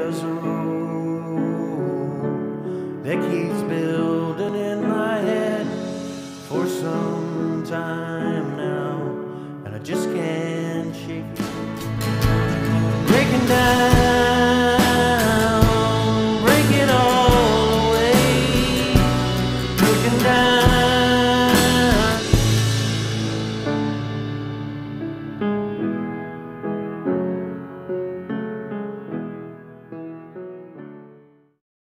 there's a that keeps building in my head for some